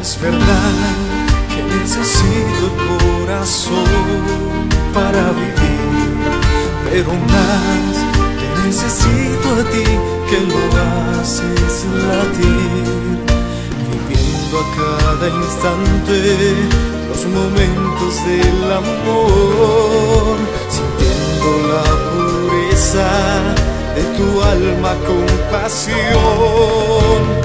Es verdad que necesito el corazón para vivir, pero más te necesito a ti que lo haces latir, viviendo a cada instante los momentos del amor, sintiendo la pureza de tu alma con pasión.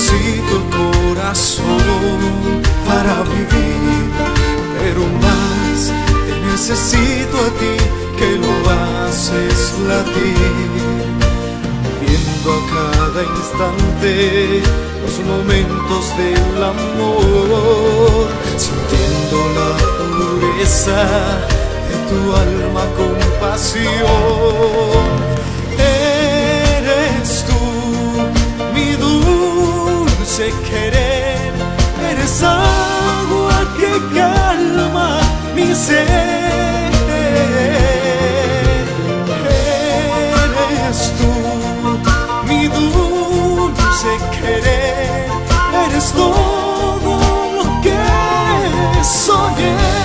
Necesito el corazón para vivir, pero más te necesito a ti que lo haces latir, viendo a cada instante los momentos del amor, sintiendo la pureza de tu alma con pasión. Dulce querer, eres agua que calma mi ser. Eres tú mi dulce querer, eres todo lo que soñé.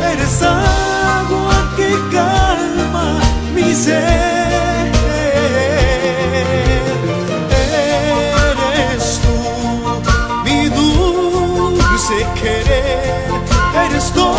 Eres Eres tú mi dulce querer, eres tú.